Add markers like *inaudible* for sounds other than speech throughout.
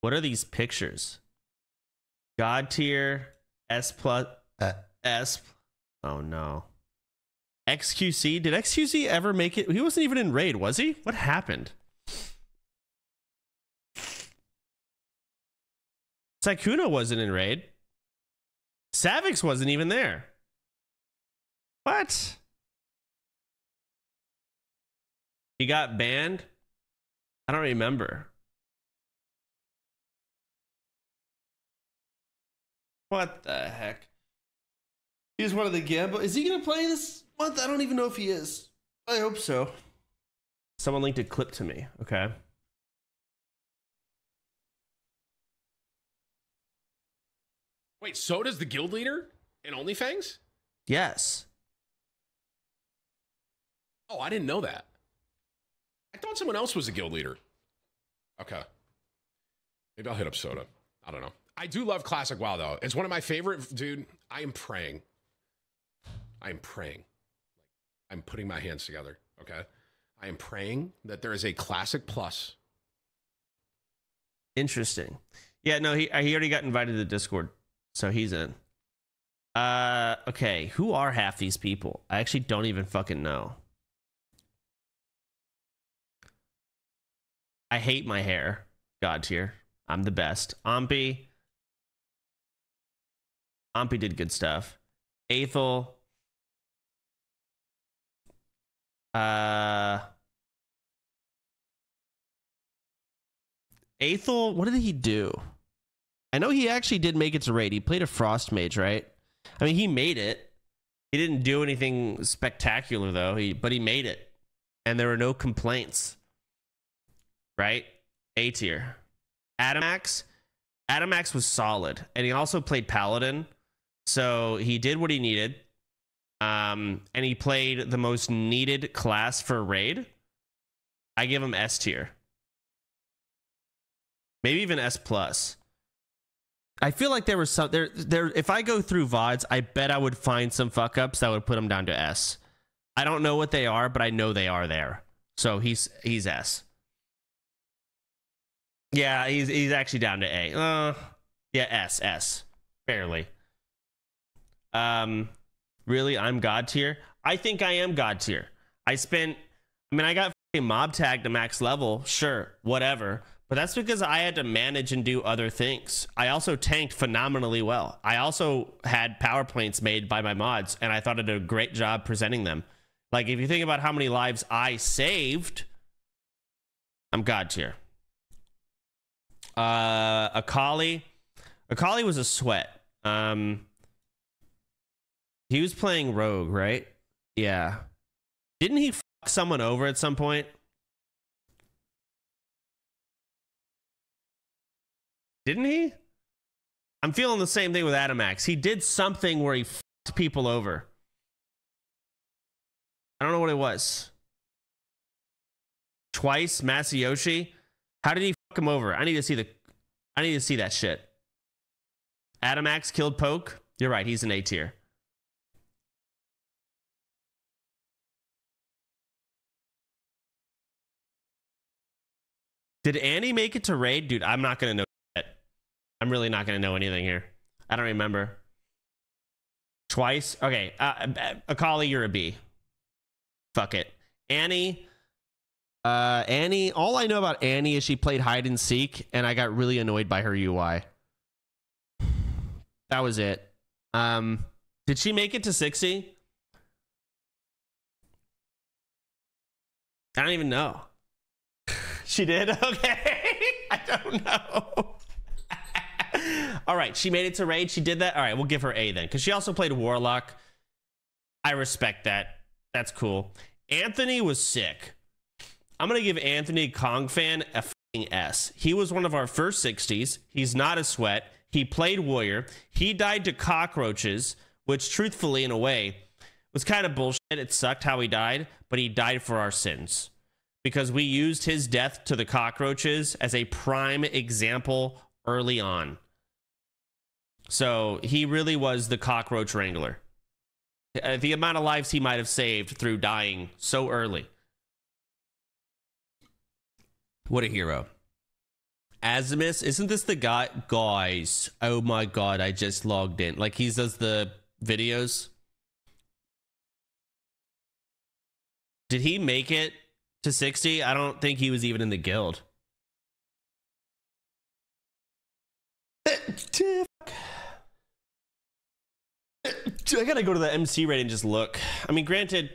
What are these pictures? God tier, S plus, uh, S. Oh no. XQC. Did XQC ever make it? He wasn't even in raid, was he? What happened? Sykkuno wasn't in raid. Savix wasn't even there. What? He got banned? I don't remember. What the heck? He's one of the gamble. Is he gonna play this month? I don't even know if he is. I hope so. Someone linked a clip to me. Okay. Wait, so does the guild leader in OnlyFangs? Yes. Oh, I didn't know that. I thought someone else was a guild leader. Okay. Maybe I'll hit up Soda. I don't know. I do love Classic WoW though. It's one of my favorite, dude. I am praying. I am praying. I'm putting my hands together. Okay. I am praying that there is a Classic Plus. Interesting. Yeah, no, he he already got invited to the Discord, so he's in. Uh, okay. Who are half these people? I actually don't even fucking know. I hate my hair. God tier. I'm the best. Ompi. Ompi did good stuff. Aethel. Uh what did he do? I know he actually did make it to raid. He played a frost mage, right? I mean, he made it. He didn't do anything spectacular though. He but he made it. And there were no complaints. Right? A tier. Adamax, Adamax was solid, and he also played Paladin, so he did what he needed. Um, and he played the most needed class for raid. I give him S tier, maybe even S plus. I feel like there was some there there. If I go through vods, I bet I would find some fuck ups that would put him down to S. I don't know what they are, but I know they are there. So he's he's S. Yeah, he's he's actually down to A. Uh, yeah, S S, barely. Um, really, I'm God tier. I think I am God tier. I spent. I mean, I got mob tagged to max level. Sure, whatever. But that's because I had to manage and do other things. I also tanked phenomenally well. I also had PowerPoints made by my mods, and I thought I did a great job presenting them. Like, if you think about how many lives I saved, I'm God tier. Uh, Akali, Akali was a sweat. Um, he was playing Rogue, right? Yeah. Didn't he fuck someone over at some point? Didn't he? I'm feeling the same thing with Adamax. He did something where he fucked people over. I don't know what it was. Twice, Masayoshi. How did he fuck him over? I need to see the I need to see that shit. Adamax killed Poke. You're right, he's an A tier. Did Annie make it to raid? Dude, I'm not gonna know yet. I'm really not gonna know anything here. I don't remember. Twice? Okay. Uh, uh Akali, you're a B. Fuck it. Annie, uh, Annie, all I know about Annie is she played hide and seek, and I got really annoyed by her UI. That was it. Um, did she make it to 60? I don't even know. She did? *laughs* Okay. I don't know. *laughs* all right. She made it to raid. She did that. All right. We'll give her A then. Because she also played Warlock. I respect that. That's cool. Anthony was sick. I'm gonna give Anthony Kongphan a S. He was one of our first 60s. He's not a sweat. He played warrior. He died to cockroaches, which truthfully, in a way, was kind of bullshit. It sucked how he died, but he died for our sins because we used his death to the cockroaches as a prime example early on. So he really was the cockroach wrangler. Uh, the amount of lives he might have saved through dying so early. What a hero. Azimus, isn't this the guy? Guys, oh my god, I just logged in. Like he does the videos. Did he make it to 60? I don't think he was even in the guild. *sighs* I gotta go to the MC raid and just look. I mean, granted,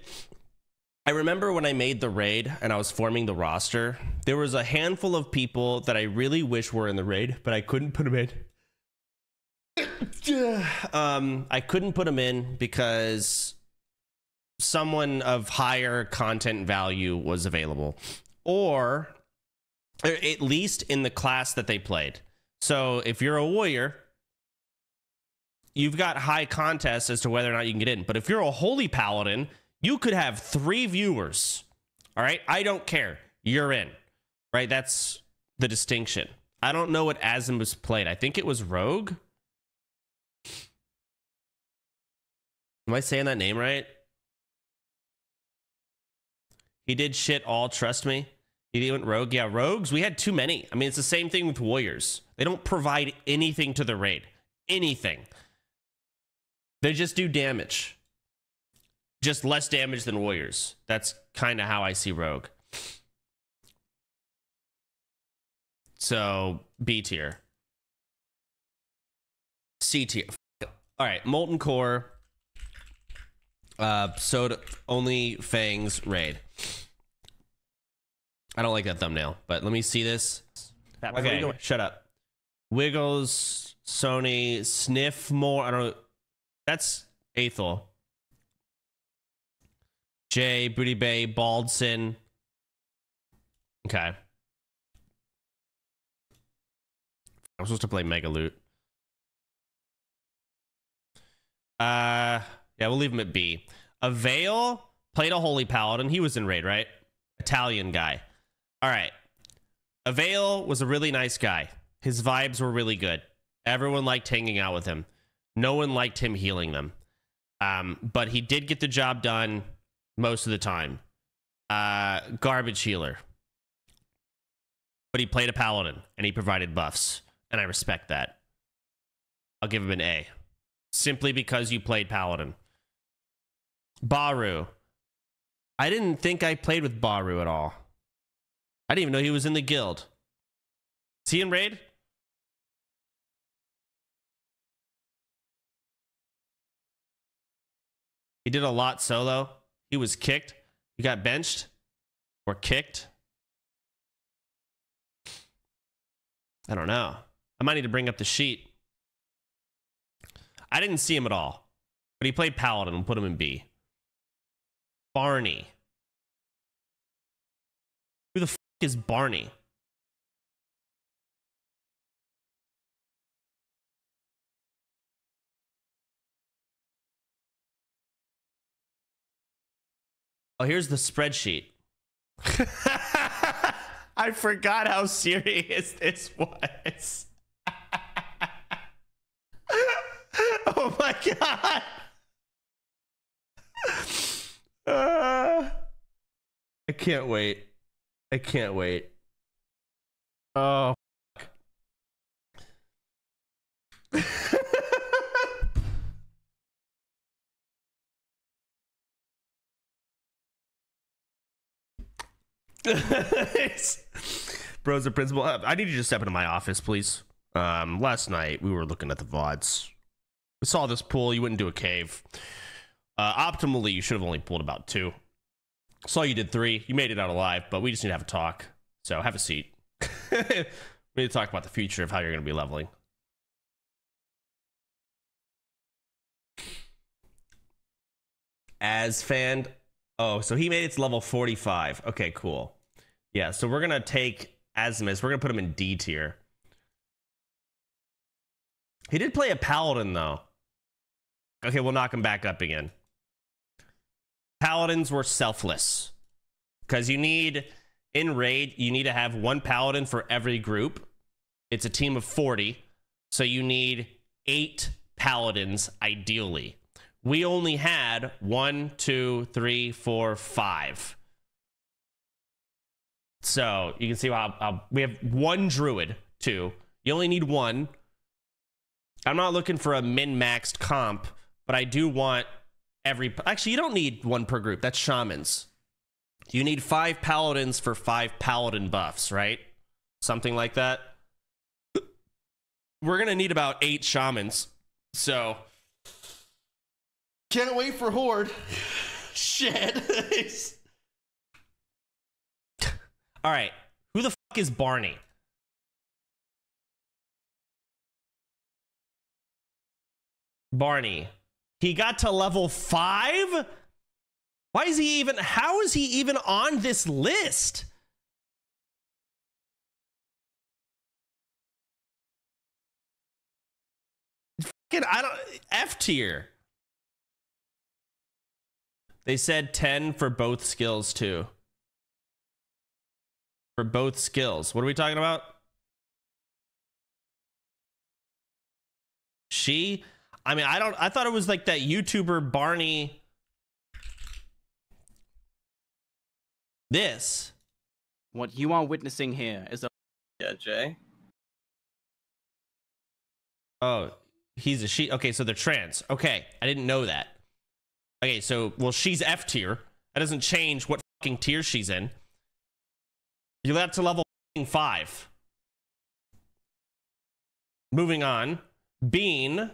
I remember when I made the raid and I was forming the roster, there was a handful of people that I really wish were in the raid, but I couldn't put them in. *sighs* um, I couldn't put them in because someone of higher content value was available, or er, at least in the class that they played. So if you're a warrior, you've got high contests as to whether or not you can get in. But if you're a holy paladin, you could have three viewers. All right. I don't care. You're in. Right. That's the distinction. I don't know what Azimus played. I think it was Rogue. Am I saying that name right? He did shit all, trust me. He went rogue. Yeah, rogues, we had too many. I mean, it's the same thing with warriors. They don't provide anything to the raid. Anything. They just do damage. Just less damage than warriors. That's kind of how I see rogue. So, B tier. C tier. All right, Molten Core. Uh, soda only Fangs raid. I don't like that thumbnail, but let me see this. Okay, shut up. Wiggles, Sony, Sniff more. I don't know. That's Aethel. Jay, Booty Bay, Baldson. Okay. I'm supposed to play Mega Loot. Uh, yeah, we'll leave him at B. Avail played a Holy Paladin. He was in raid, right? Italian guy. All right. Avail was a really nice guy. His vibes were really good. Everyone liked hanging out with him. No one liked him healing them. Um, but he did get the job done most of the time. Uh, garbage healer. But he played a paladin and he provided buffs. And I respect that. I'll give him an A. Simply because you played paladin. Baru. I didn't think I played with Baru at all. I didn't even know he was in the guild. Is he in raid? He did a lot solo. He was kicked. He got benched or kicked. I don't know. I might need to bring up the sheet. I didn't see him at all, but he played Paladin and put him in B. Barney. Is Barney? Oh, here's the spreadsheet. *laughs* I forgot how serious this was. *laughs* oh my god. *laughs* Uh, I can't wait. I can't wait. Oh. *laughs* Bro's the principal. Uh, I need you to step into my office, please. Um, last night we were looking at the VODs. We saw this pool. You went into a cave. Uh, optimally, you should have only pulled about two. Saw you did three. You made it out alive, but we just need to have a talk. So have a seat. *laughs* we need to talk about the future of how you're going to be leveling. As fan. Oh, so he made it to level 45. Okay, cool. Yeah, so we're going to take Asmus. We're going to put him in D tier. He did play a paladin, though. Okay, we'll knock him back up again paladins were selfless because you need in raid you need to have one paladin for every group it's a team of 40 so you need eight paladins ideally we only had one two three four five so you can see how, how we have one druid two. You only need one. I'm not looking for a min maxed comp, but I do want every. Actually, you don't need one per group. That's shamans. You need five paladins for five paladin buffs, right? Something like that. We're gonna need about eight shamans. So can't wait for Horde. *laughs* Shit. *laughs* All right. Who the fuck is Barney? Barney. He got to level five? Why is he even, how is he even on this list? Fucking, I don't, F tier. They said 10 for both skills too. For both skills. What are we talking about? She? I mean, I don't I thought it was like that YouTuber Barney This. What you are witnessing here is a Yeah, Jay. Oh, he's a she. Okay, so they're trans. Okay, I didn't know that. Okay, so well, she's F tier. That doesn't change what fucking tier she's in. You left to level five. Moving on, Bean.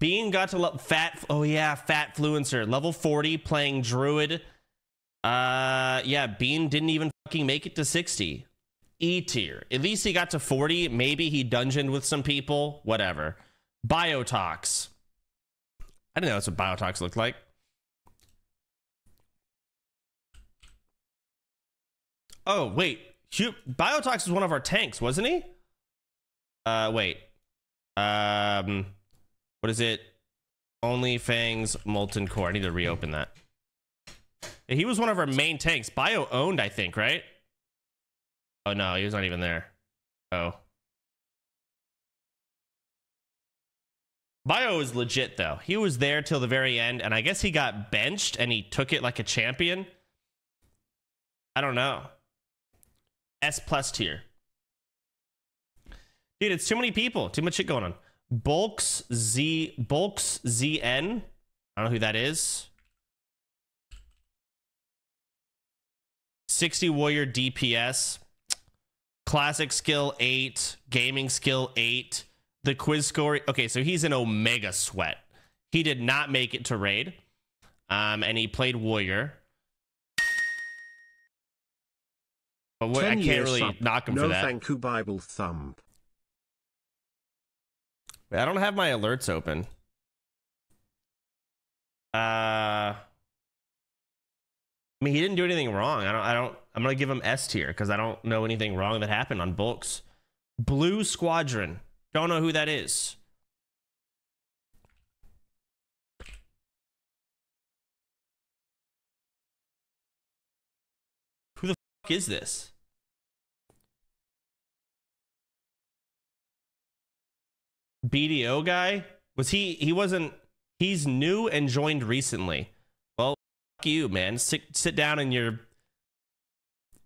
Bean got to le- fat. Oh yeah, fat fluencer, level forty, playing druid. Uh, yeah, Bean didn't even fucking make it to sixty. E tier. At least he got to 40. Maybe he dungeoned with some people. Whatever. Biotox. I didn't know that's what Biotox looked like. Oh, wait. Hu- Biotox was one of our tanks, wasn't he? Uh, wait. Um, what is it? Only Fangs Molten Core. I need to reopen that. He was one of our main tanks. Bio owned, I think, right? Oh no, he was not even there. Oh. Bio is legit though. He was there till the very end, and I guess he got benched and he took it like a champion. I don't know. S plus tier. Dude, it's too many people. Too much shit going on. Bulks Z Bulks ZN. I don't know who that is. 60 warrior DPS. Classic skill 8, gaming skill 8. The quiz score Okay, so he's an omega sweat. He did not make it to raid. Um and he played warrior. But what, I can't really knock him no for that. thank you Bible thumb. I don't have my alerts open. Uh I mean, he didn't do anything wrong. I don't. I don't. I'm gonna give him S tier because I don't know anything wrong that happened on Bulks. Blue Squadron. Don't know who that is. Who the fuck is this? BDO guy? Was he? He wasn't. He's new and joined recently. Well, fuck you, man. Sit sit down in your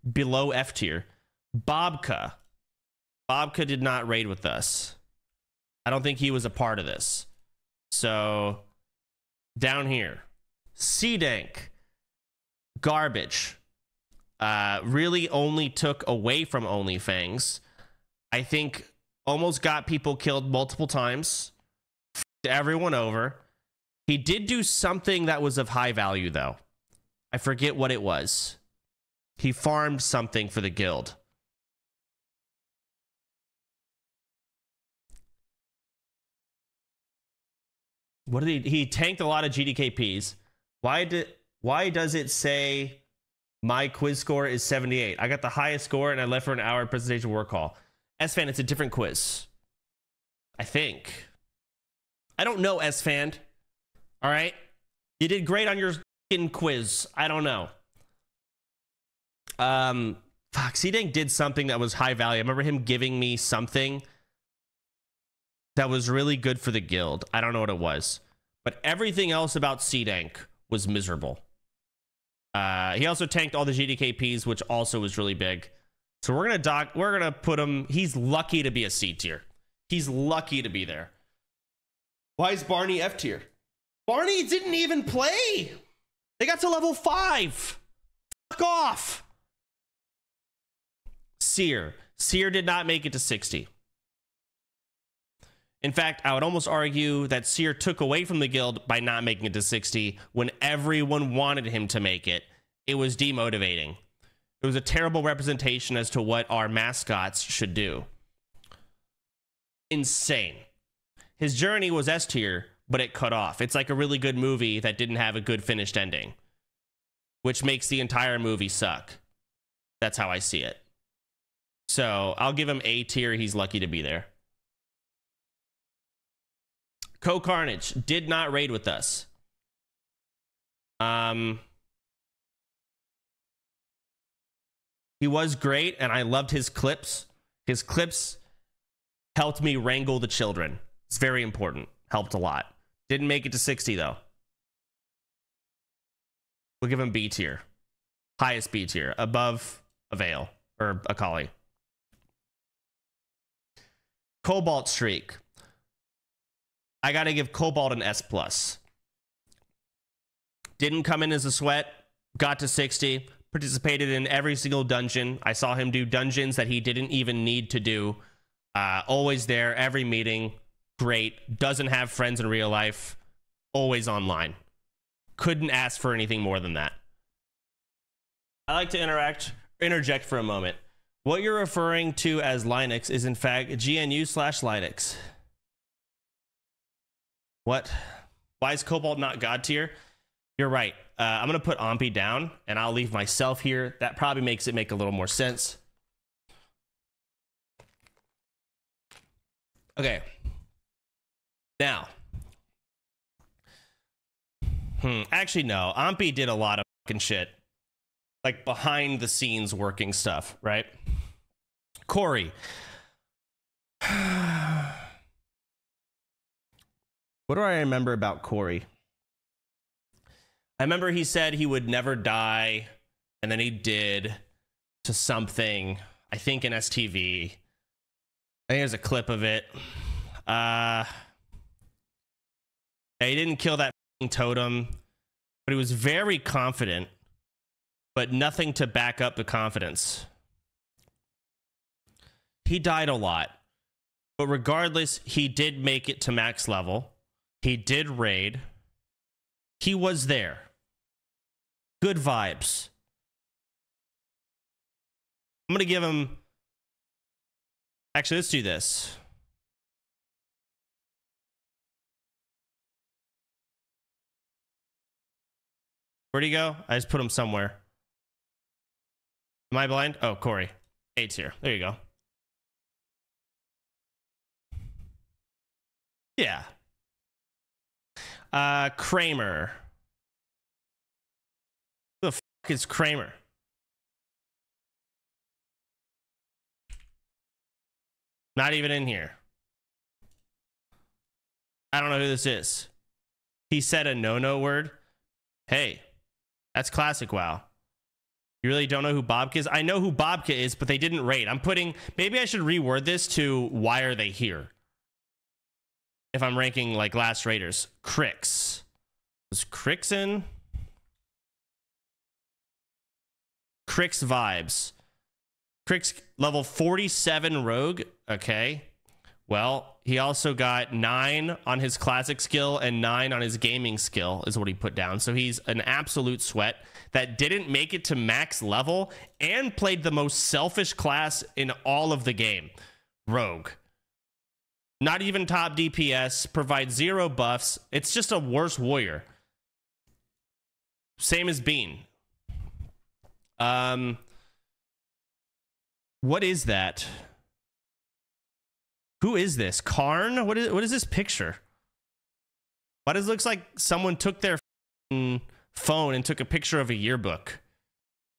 below F tier. Bobka. Bobka did not raid with us. I don't think he was a part of this. So down here, C-Dank, garbage. Uh, really only took away from OnlyFangs. I think almost got people killed multiple times. Everyone over. He did do something that was of high value, though. I forget what it was. He farmed something for the guild. What did he? He tanked a lot of GDKPs. Why did? Why does it say my quiz score is 78? I got the highest score and I left for an hour presentation work call. Esfand, it's a different quiz. I think. I don't know, Esfand. All right? You did great on your quiz. I don't know. Um, fuck, C-Dank did something that was high value. I remember him giving me something that was really good for the guild. I don't know what it was. But everything else about C-Dank was miserable. Uh, he also tanked all the GDKPs, which also was really big. So we're gonna dock. We're gonna put him. He's lucky to be a C tier. He's lucky to be there. Why is Barney F tier? Barney didn't even play. They got to level five. Fuck off. Seer. Seer did not make it to 60. In fact, I would almost argue that Seer took away from the guild by not making it to 60 when everyone wanted him to make it. It was demotivating. It was a terrible representation as to what our mascots should do. Insane. His journey was S tier, but it cut off. It's like a really good movie that didn't have a good finished ending, which makes the entire movie suck. That's how I see it. So I'll give him A tier. He's lucky to be there. Co Carnage did not raid with us. Um, he was great, and I loved his clips. His clips helped me wrangle the children. It's very important. Helped a lot. Didn't make it to 60 though. We'll give him B tier. Highest B tier. Above a Veil or Akali. Cobalt Streak. I gotta give Cobalt an S plus. Didn't come in as a sweat. Got to 60. Participated in every single dungeon. I saw him do dungeons that he didn't even need to do. Uh, always there, every meeting. Great. Doesn't have friends in real life. Always online. Couldn't ask for anything more than that. I like to interact, interject for a moment. What you're referring to as Linux is in fact GNU slash Linux. What? Why is Cobalt not God tier? You're right. Uh, I'm gonna put Ompi down, and I'll leave myself here. That probably makes it make a little more sense. Okay. Now. Hmm. Actually, no. Ompi did a lot of fucking shit. Like behind the scenes working stuff, right? Corey. *sighs* what do I remember about Corey? I remember he said he would never die, and then he did to something. I think in STV. I think there's a clip of it. Uh, he didn't kill that totem, but he was very confident, but nothing to back up the confidence. He died a lot, but regardless, he did make it to max level. He did raid. He was there. Good vibes. I'm going to give him. Actually, let's do this. Where'd he go? I just put him somewhere. Am I blind? Oh, Corey. Eight's here. There you go. Yeah. Uh, Kramer. Is Kramer? Not even in here. I don't know who this is. He said a no no word. Hey, that's classic WoW. You really don't know who Bobka is? I know who Bobka is, but they didn't rate. I'm putting, maybe I should reword this to why are they here? If I'm ranking like last raiders. Crix. Was Crix in? Crix vibes. Crix level 47 rogue. Okay. Well, he also got nine on his classic skill and nine on his gaming skill, is what he put down. So he's an absolute sweat that didn't make it to max level and played the most selfish class in all of the game Rogue. Not even top DPS, provides zero buffs. It's just a worse warrior. Same as Bean. Um, what is that? Who is this? Karn? What is what is this picture? Why does it looks like someone took their phone and took a picture of a yearbook,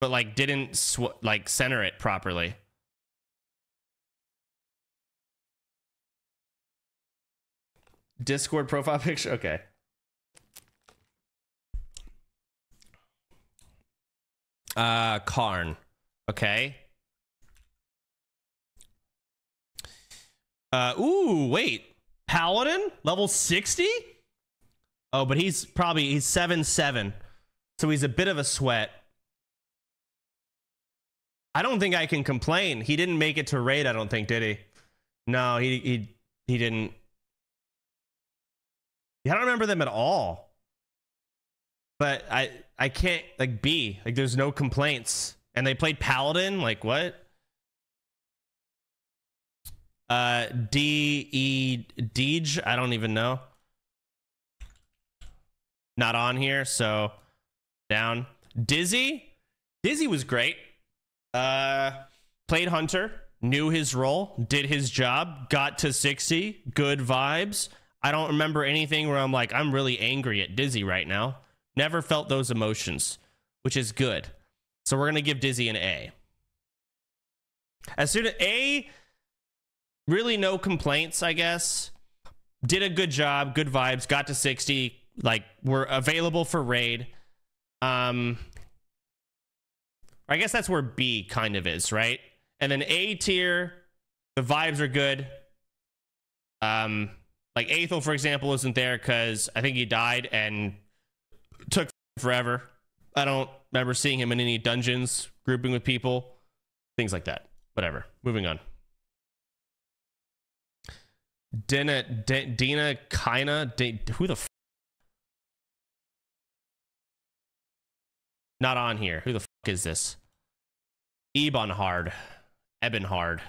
but like didn't sw- like center it properly? Discord profile *laughs* picture. Okay. Uh, Karn. Okay. Uh, ooh, wait. Paladin level 60? Oh, but he's probably he's 7 7. So he's a bit of a sweat. I don't think I can complain. He didn't make it to raid, I don't think, did he? No, he he he didn't. I don't remember them at all. But I I can't like B. Like there's no complaints. And they played Paladin, like what? Uh D E Deej, I don't even know. Not on here, so down. Dizzy? Dizzy was great. Uh played Hunter, knew his role, did his job, got to 60, good vibes. I don't remember anything where I'm like, I'm really angry at Dizzy right now. Never felt those emotions, which is good. So we're gonna give Dizzy an A. As soon as A, really no complaints, I guess. Did a good job, good vibes, got to 60, like were available for raid. Um I guess that's where B kind of is, right? And then A tier, the vibes are good. Um, like Aethel, for example, isn't there because I think he died and took forever. I don't remember seeing him in any dungeons, grouping with people, things like that. Whatever. Moving on. Dina, D- Dina, Kina, D- who the f- Not on here. Who the is this? Ebonhard. Ebonhard.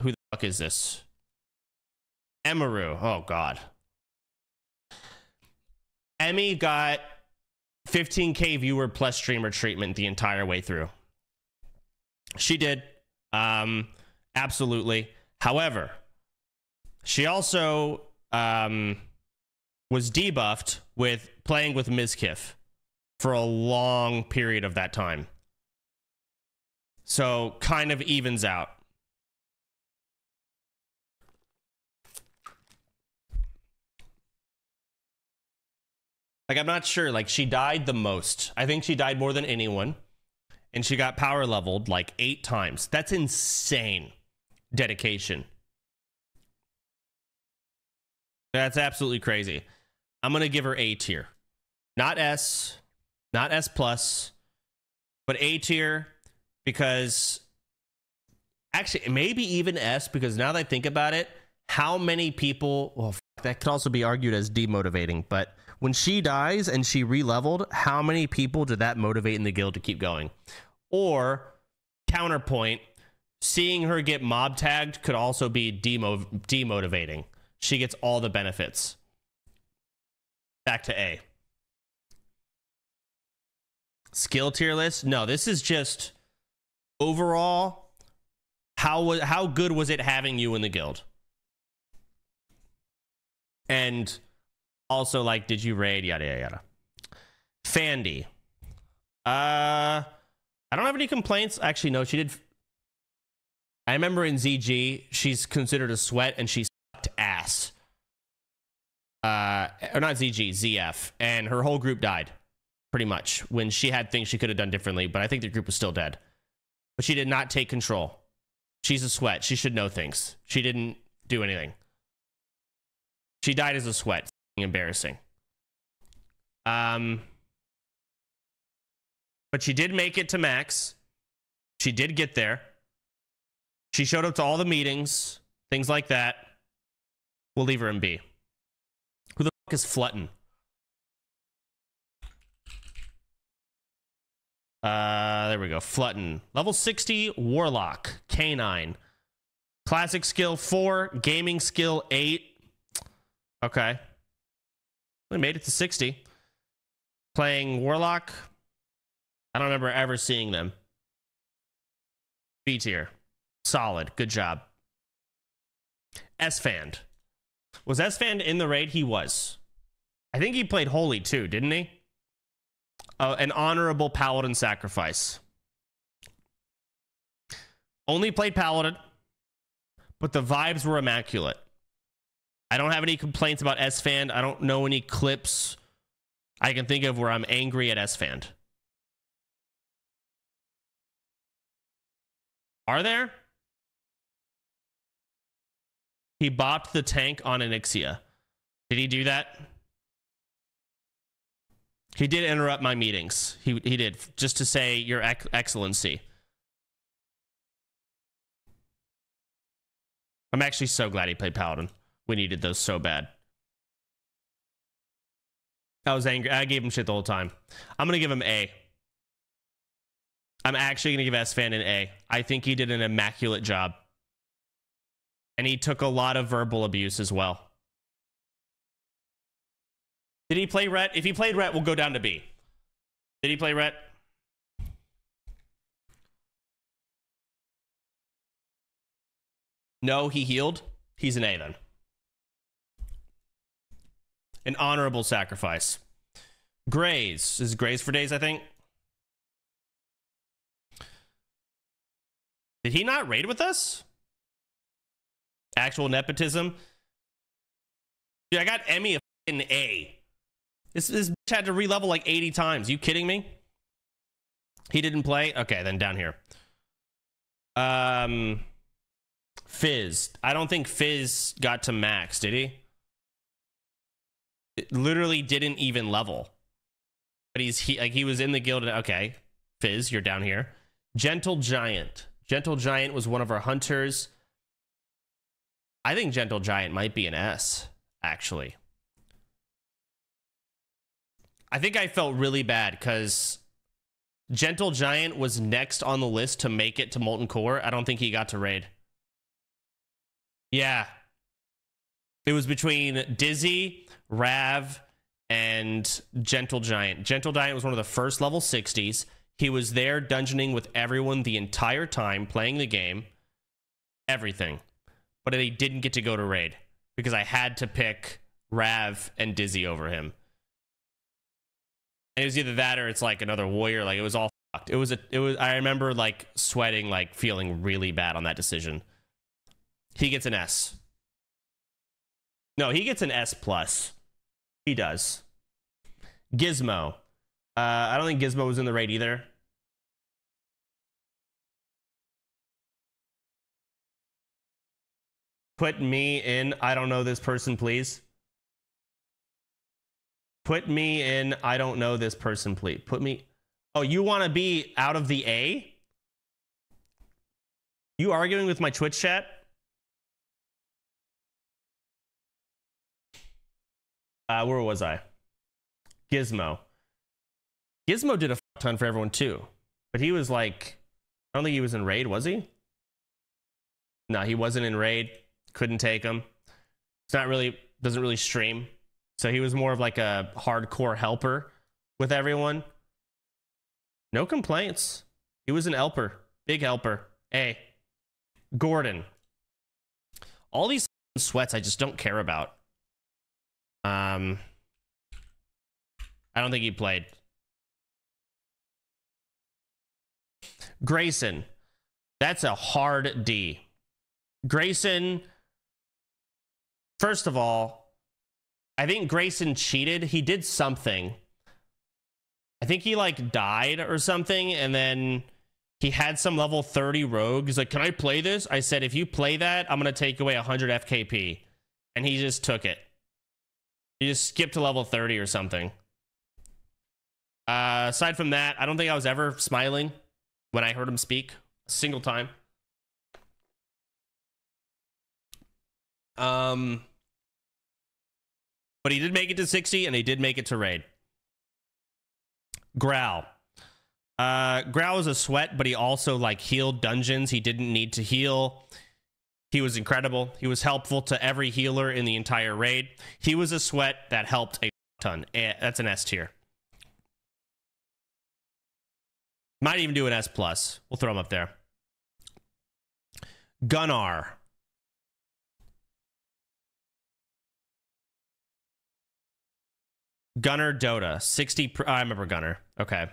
Who the fuck is this? Emiru. Oh god. Emmy got 15k viewer plus streamer treatment the entire way through. She did. Um absolutely. However, she also um was debuffed with playing with Mizkif for a long period of that time. So kind of evens out. Like I'm not sure. Like she died the most. I think she died more than anyone. And she got power leveled like eight times. That's insane dedication. That's absolutely crazy. I'm gonna give her A tier. Not S, not S plus, but A tier because actually maybe even S because now that I think about it, how many people well that could also be argued as demotivating, but when she dies and she re-leveled, how many people did that motivate in the guild to keep going? Or counterpoint, seeing her get mob tagged could also be demo- demotivating. She gets all the benefits. Back to A. Skill tier list? No, this is just overall how was how good was it having you in the guild? And also like did you raid yada yada yada. Fandy. Uh I don't have any complaints. Actually no, she did I remember in ZG she's considered a sweat and she sucked ass. Uh or not ZG, ZF and her whole group died pretty much when she had things she could have done differently, but I think the group was still dead. But she did not take control. She's a sweat. She should know things. She didn't do anything. She died as a sweat. Embarrassing. Um, but she did make it to max. She did get there. She showed up to all the meetings, things like that. We'll leave her in B. Who the fuck is Flutton? Uh, there we go. Flutton. Level 60, Warlock. K9. Classic skill 4, gaming skill 8. Okay. We made it to 60. Playing Warlock. I don't remember ever seeing them. B tier. Solid. Good job. Esfand. Was Esfand in the raid? He was. I think he played Holy too, didn't he? uh, an honorable paladin sacrifice. Only played paladin, but the vibes were immaculate. I don't have any complaints about Esfand. I don't know any clips I can think of where I'm angry at Esfand. Are there? He bopped the tank on Onyxia. Did he do that? He did interrupt my meetings. He, he did, just to say, Your ex- Excellency. I'm actually so glad he played Paladin. We needed those so bad. I was angry. I gave him shit the whole time. I'm gonna give him A. I'm actually gonna give Esfand an A. I think he did an immaculate job. And he took a lot of verbal abuse as well. Did he play Ret? If he played Ret, we'll go down to B. Did he play Ret? No, he healed. He's an A then. An honorable sacrifice. Grays. Is Grays for days, I think. Did he not raid with us? Actual nepotism. Dude, I got Emmy a fucking A. This this bitch had to relevel like 80 times. You kidding me? He didn't play? Okay, then down here. Um Fizz. I don't think Fizz got to max, did he? It literally didn't even level. But he's he like he was in the guild. Okay, Fizz, you're down here. Gentle Giant. Gentle Giant was one of our hunters. I think Gentle Giant might be an S, actually. I think I felt really bad because Gentle Giant was next on the list to make it to Molten Core. I don't think he got to raid. Yeah. It was between Dizzy, Rav, and Gentle Giant. Gentle Giant was one of the first level 60s. He was there dungeoning with everyone the entire time, playing the game, everything. But he didn't get to go to raid because I had to pick Rav and Dizzy over him. And it was either that or it's like another warrior. Like it was all fucked. It was a. It was. I remember like sweating, like feeling really bad on that decision. He gets an S. No, he gets an S plus. He does. Gizmo. Uh, I don't think Gizmo was in the raid either. Put me in. I don't know this person, please. Put me in. I don't know this person, please. Put me. Oh, you want to be out of the A? You arguing with my Twitch chat? Uh, where was I? Gizmo. Gizmo did a ton for everyone too, but he was like, I don't think he was in raid, was he? No, he wasn't in raid. Couldn't take him. It's not really doesn't really stream, so he was more of like a hardcore helper with everyone. No complaints. He was an helper, big helper. Hey, Gordon. All these sweats I just don't care about. Um, I don't think he played. Grayson. That's a hard D. Grayson, first of all, I think Grayson cheated. He did something. I think he like died or something, and then he had some level 30 rogue. He's like, Can I play this? I said, If you play that, I'm going to take away 100 FKP. And he just took it. He just skip to level 30 or something. Uh, aside from that, I don't think I was ever smiling when I heard him speak a single time. Um, but he did make it to 60 and he did make it to raid. Growl. Uh, Growl was a sweat, but he also like healed dungeons. He didn't need to heal. He was incredible. He was helpful to every healer in the entire raid. He was a sweat that helped a ton. Eh, That's an S tier. Might even do an S plus. We'll throw him up there. Gunnar. Gunner Dota. 60 per, I remember Gunner. Okay.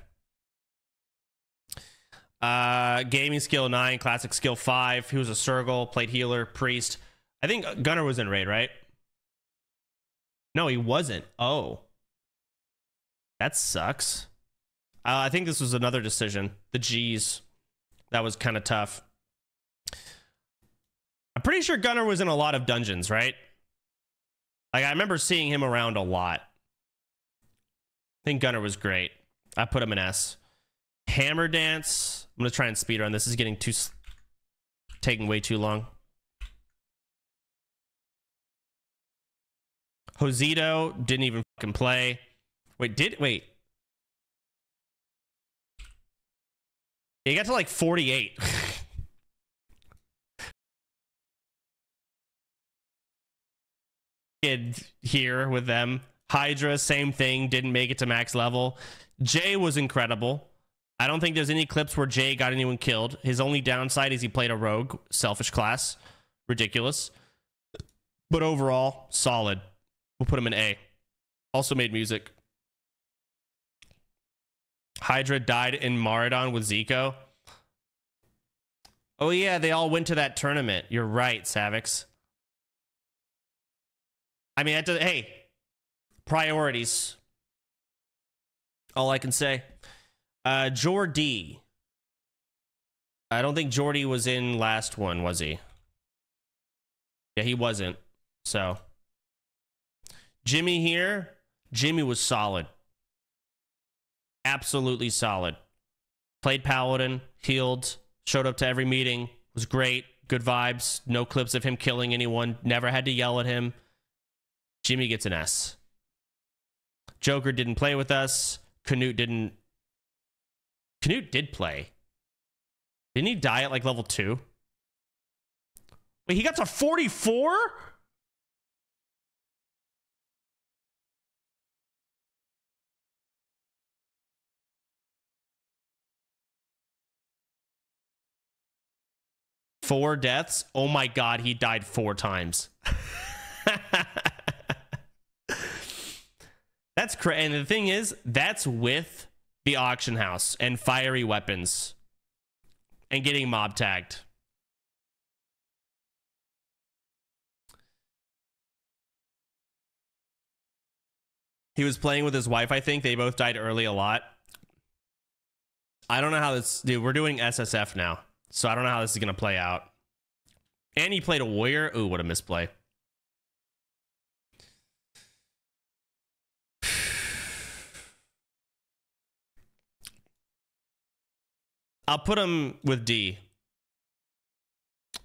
Uh gaming skill 9, classic skill 5. He was a Circle, played healer, priest. I think Gunner was in raid, right? No, he wasn't. Oh. That sucks. Uh, I think this was another decision. The G's. That was kind of tough. I'm pretty sure Gunner was in a lot of dungeons, right? Like I remember seeing him around a lot. I think Gunner was great. I put him in S. Hammer Dance. I'm gonna try and speed run. This is getting too taking way too long. Josito didn't even fucking play. Wait, did wait? He got to like 48. *laughs* Kid here with them. Hydra, same thing, didn't make it to max level. Jay was incredible. I don't think there's any clips where Jay got anyone killed. His only downside is he played a rogue, selfish class. Ridiculous. But overall, solid. We'll put him in A. Also made music. Hydra died in Maraudon with Zico. Oh yeah, they all went to that tournament. You're right, Savix. I mean, that does, hey, priorities. All I can say. Uh, Jordy. I don't think Jordy was in last one, was he? Yeah, he wasn't. So, Jimmy here. Jimmy was solid. Absolutely solid. Played Paladin, healed, showed up to every meeting, was great, good vibes, no clips of him killing anyone, never had to yell at him. Jimmy gets an S. Joker didn't play with us. Canute didn't. Canute did play. Didn't he die at like level two? Wait, he got to 44? Four deaths? Oh my god, he died four times. *laughs* that's crazy. And the thing is, that's with the auction house and fiery weapons and getting mob tagged. He was playing with his wife, I think. They both died early a lot. I don't know how this dude, we're doing SSF now. So I don't know how this is gonna play out. And he played a warrior. Ooh, what a misplay. I'll put him with D.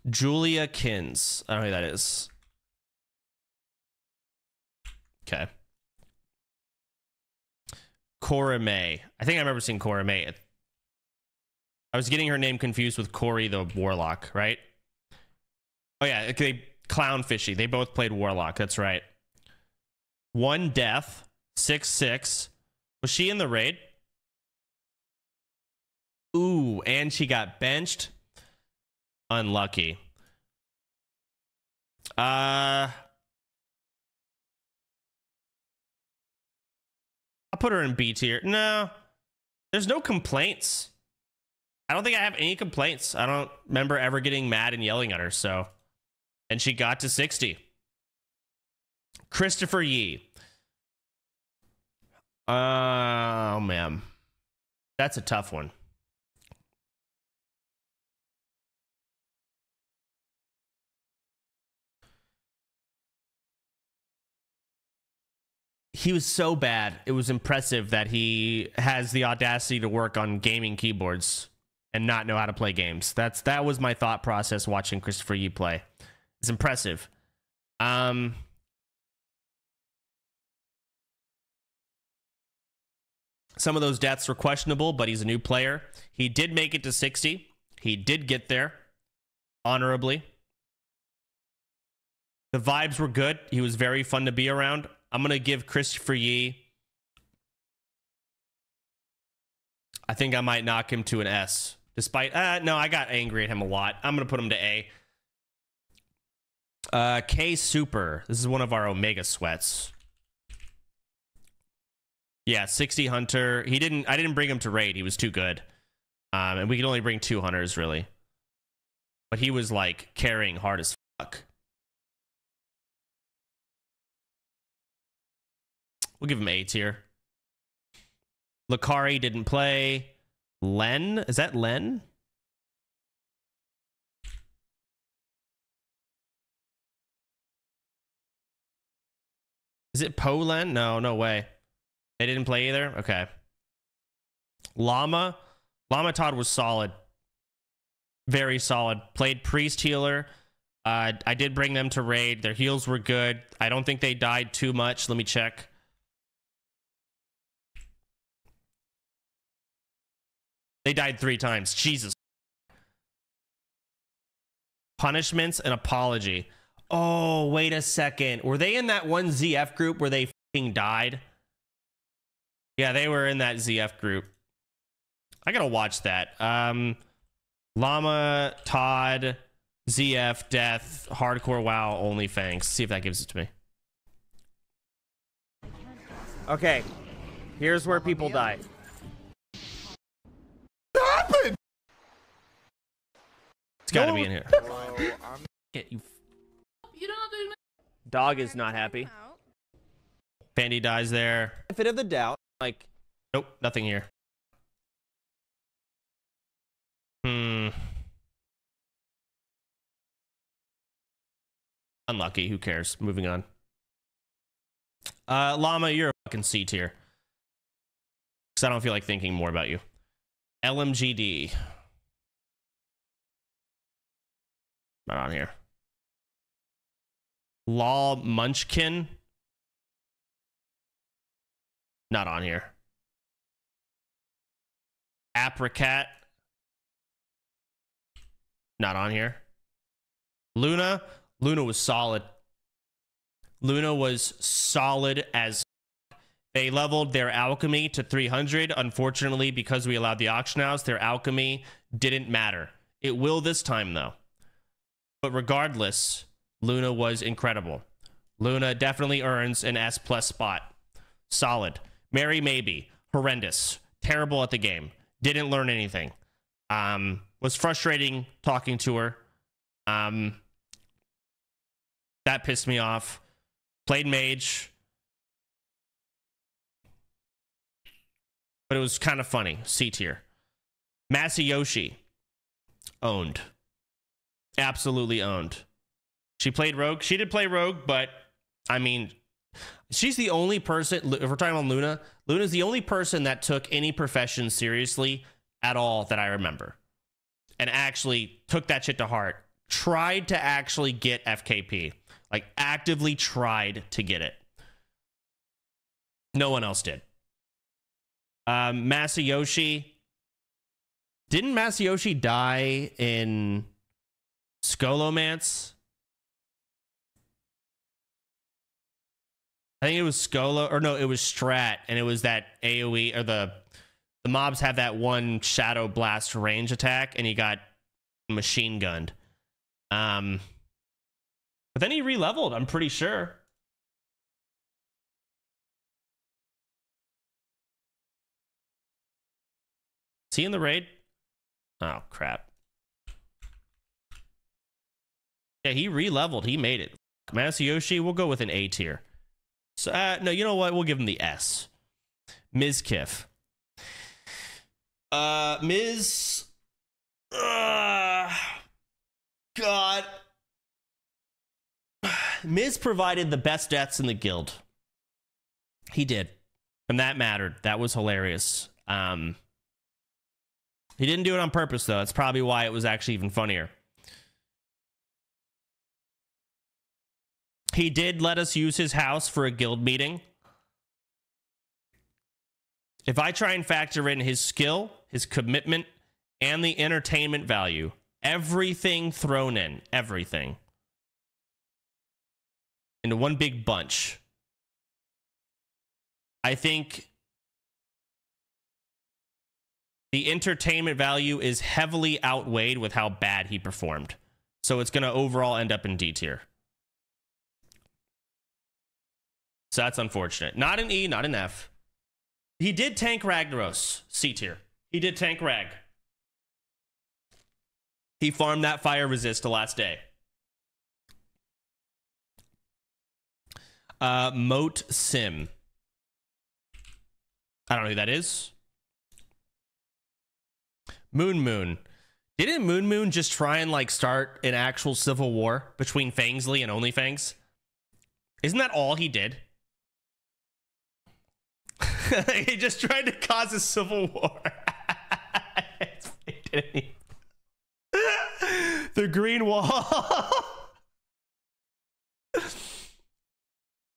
Julia Kins. I don't know who that is. Okay. Cora May. I think I remember seeing Cora May. I was getting her name confused with Corey the Warlock, right? Oh yeah, they Clownfishy. They both played Warlock. That's right. One death, six six. Was she in the raid? Ooh, and she got benched. Unlucky. Uh I'll put her in B tier. No. There's no complaints. I don't think I have any complaints. I don't remember ever getting mad and yelling at her, so and she got to 60. Christopher Yee. Oh man. That's a tough one. He was so bad. It was impressive that he has the audacity to work on gaming keyboards and not know how to play games. That's that was my thought process watching Christopher Yee play. It's impressive. Um Some of those deaths were questionable, but he's a new player. He did make it to 60. He did get there honorably. The vibes were good. He was very fun to be around. I'm going to give Christopher Yee. I think I might knock him to an S. Despite, uh, no, I got angry at him a lot. I'm going to put him to A. Uh, K Super. This is one of our Omega sweats. Yeah, 60 Hunter. He didn't, I didn't bring him to raid. He was too good. Um, and we could only bring two hunters, really. But he was like carrying hard as fuck. We'll give him A tier. Lakari didn't play. Len? Is that Len? Is it Poland? No, no way. They didn't play either? Okay. Llama. Llama Todd was solid. Very solid. Played Priest Healer. Uh, I did bring them to raid. Their heals were good. I don't think they died too much. Let me check. They died three times. Jesus. Punishments and apology. Oh, wait a second. Were they in that one ZF group where they fucking died? Yeah, they were in that ZF group. I gotta watch that. Um, Llama, Todd, ZF, Death, Hardcore WoW, Only Fangs. See if that gives it to me. Okay. Here's where people die. It's gotta be in here. *laughs* Get you. You don't do Dog is not happy. Fandy dies there. Benefit of the doubt. Like, Nope, nothing here. Hmm. Unlucky. Who cares? Moving on. Uh, Llama, you're a fucking C tier. Because I don't feel like thinking more about you. LMGD. Not on here. Law Munchkin. Not on here. Apricat. Not on here. Luna. Luna was solid. Luna was solid as they leveled their alchemy to 300. Unfortunately, because we allowed the auction house, their alchemy didn't matter. It will this time, though. But regardless, Luna was incredible. Luna definitely earns an S plus spot. Solid. Mary maybe horrendous, terrible at the game. Didn't learn anything. Um, was frustrating talking to her. Um, that pissed me off. Played mage, but it was kind of funny. C tier. Masayoshi owned, absolutely owned. She played rogue. She did play rogue, but I mean, she's the only person. If we're talking about Luna, Luna's the only person that took any profession seriously at all that I remember, and actually took that shit to heart. Tried to actually get FKP, like actively tried to get it. No one else did. Um, Masayoshi. Didn't Masayoshi die in Scholomance? I think it was Scholo, or no, it was Strat, and it was that AoE, or the the mobs have that one Shadow Blast range attack, and he got machine gunned. Um, but then he re-leveled, I'm pretty sure. Is he in the raid? Oh, crap. Yeah, he re-leveled. He made it. Masayoshi, we'll go with an A tier. So, uh, no, you know what? We'll give him the S. Mizkif. Uh, Ms. Uh, God. Miz provided the best deaths in the guild. He did. And that mattered. That was hilarious. Um, he didn't do it on purpose, though. That's probably why it was actually even funnier. He did let us use his house for a guild meeting. If I try and factor in his skill, his commitment, and the entertainment value, everything thrown in, everything into one big bunch, I think the entertainment value is heavily outweighed with how bad he performed. So it's going to overall end up in D tier. So that's unfortunate. Not an E, not an F. He did tank Ragnaros, C tier. He did tank Rag. He farmed that fire resist the last day. Uh, Moat Sim. I don't know who that is. Moon Moon. Didn't Moon Moon just try and like start an actual civil war between Fangsley and OnlyFangs? Isn't that all he did? *laughs* he just tried to cause a civil war. *laughs* the green wall. *laughs*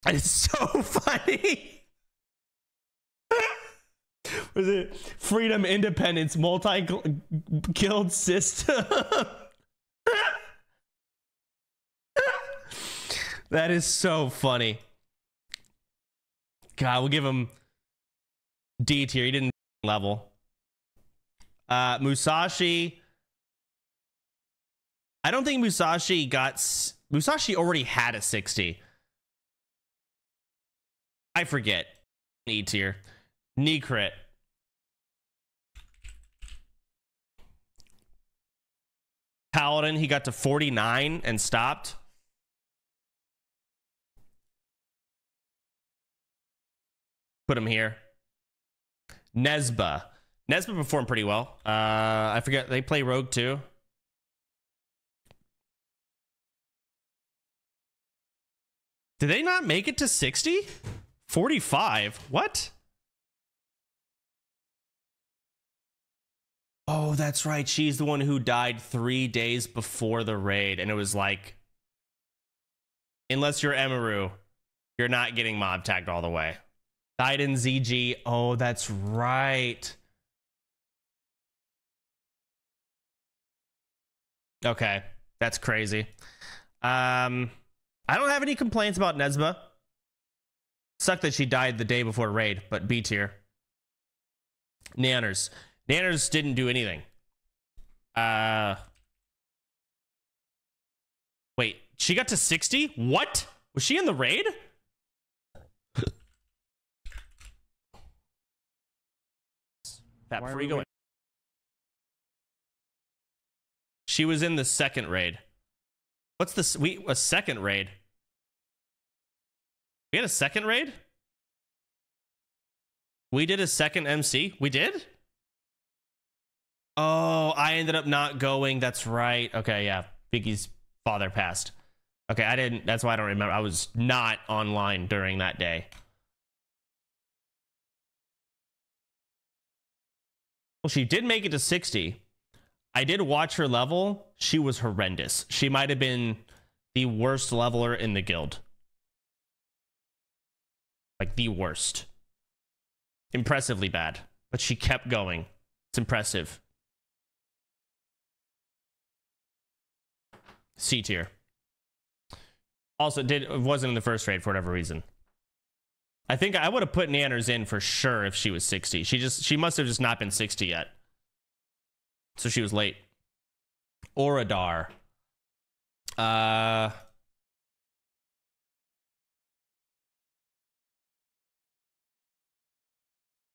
it's so funny. Was it freedom, independence, multi guild system? *laughs* that is so funny. God, we'll give him D tier. He didn't level. Uh, Musashi. I don't think Musashi got. Musashi already had a 60. I forget. E tier. Knee crit. Paladin, he got to 49 and stopped. Put him here. Nesba. Nesba performed pretty well. Uh, I forget they play Rogue too. Did they not make it to 60? 45? What? Oh, that's right. She's the one who died three days before the raid. And it was like, unless you're Emiru, you're not getting mob tagged all the way. Died in ZG. Oh, that's right. Okay, that's crazy. Um, I don't have any complaints about Nesba. Sucked that she died the day before raid, but B tier. Nanners. Nanners didn't do anything. Uh, wait, she got to 60? What? Was she in the raid? *laughs* Fat, Why before are we go in. She was in the second raid. What's this? We a second raid. We had a second raid. We did a second MC. We did. Oh, I ended up not going. That's right. Okay, yeah. Biggie's father passed. Okay, I didn't. That's why I don't remember. I was not online during that day. Well, she did make it to 60. I did watch her level. She was horrendous. She might have been the worst leveler in the guild. Like the worst. Impressively bad. But she kept going. It's impressive. C tier. Also, did wasn't in the first raid for whatever reason. I think I would have put Nanners in for sure if she was 60. She just she must have just not been 60 yet. So she was late. Oradar. Uh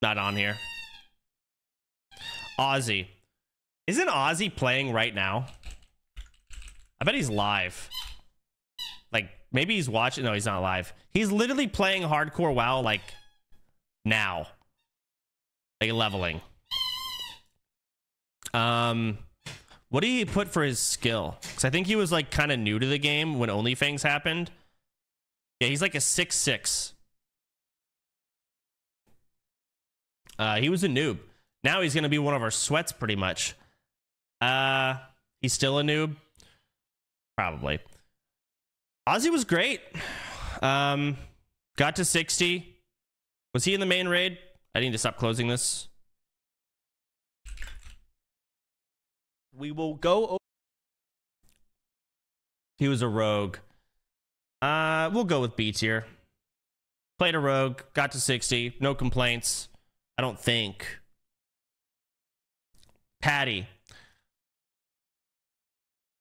Not on here. Ozzy. Isn't Ozzy playing right now? I bet he's live. Like maybe he's watching. No, he's not live. He's literally playing hardcore WoW like now. Like leveling. Um, what did he put for his skill? Because I think he was like kind of new to the game when OnlyFangs happened. Yeah, he's like a six six. Uh, he was a noob. Now he's gonna be one of our sweats pretty much. Uh, he's still a noob. Probably. Ozzy was great. Um, got to 60. Was he in the main raid? I need to stop closing this. We will go. o- He was a rogue. Uh, we'll go with B tier. Played a rogue, got to 60, no complaints. I don't think. Patty.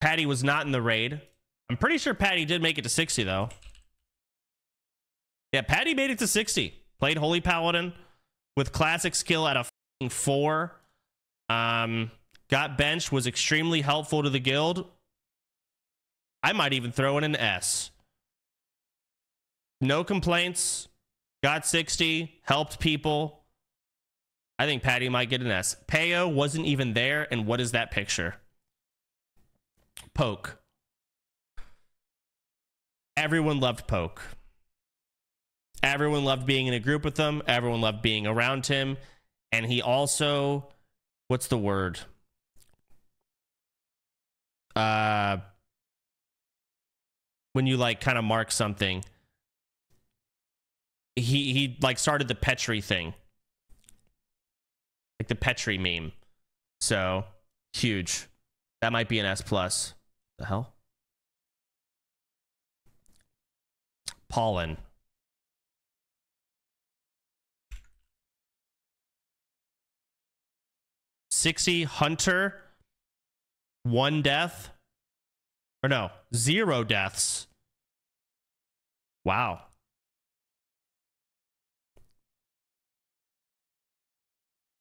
Patty was not in the raid. I'm pretty sure Patty did make it to 60 though. Yeah, Patty made it to 60. Played Holy Paladin with classic skill at a 4. Um got bench was extremely helpful to the guild. I might even throw in an S. No complaints. Got 60, helped people. I think Patty might get an S. Peo wasn't even there and what is that picture? Poke. Everyone loved Poke. Everyone loved being in a group with him. Everyone loved being around him. And he also, what's the word? Uh, when you like kind of mark something, he he like started the Petri thing, like the Petri meme. So huge. That might be an S plus. The hell? Pollen. Sixty Hunter. One death. Or no, zero deaths. Wow.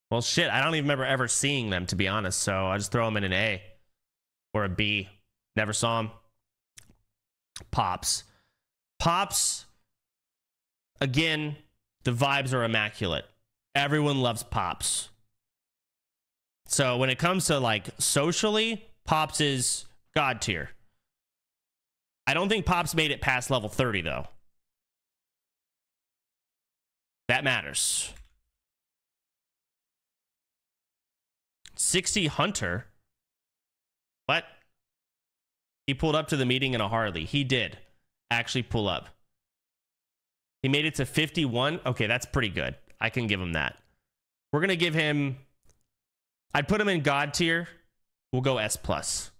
Well, shit, I don't even remember ever seeing them, to be honest. So I just throw them in an A or a B. Never saw him. Pops. Pops, again, the vibes are immaculate. Everyone loves Pops. So when it comes to like socially, Pops is God tier. I don't think Pops made it past level 30, though. That matters. 60 Hunter. What? He pulled up to the meeting in a Harley. He did actually pull up. He made it to 51. Okay, that's pretty good. I can give him that. We're going to give him I'd put him in God tier. We'll go S plus.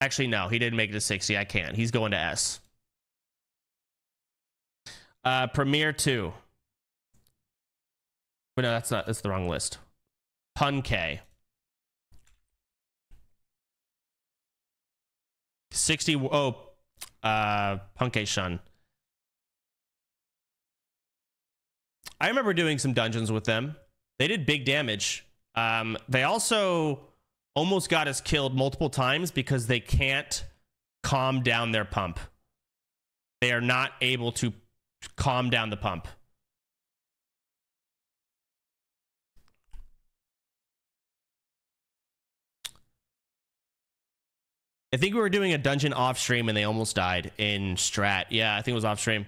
Actually, no, he didn't make it to 60. I can't. He's going to S. Uh, Premier 2. But no, that's not that's the wrong list. Pun K. 60 oh uh Punke Shun. I remember doing some dungeons with them. They did big damage. Um, they also almost got us killed multiple times because they can't calm down their pump. They are not able to calm down the pump. I think we were doing a dungeon off stream and they almost died in Strat. Yeah, I think it was off stream.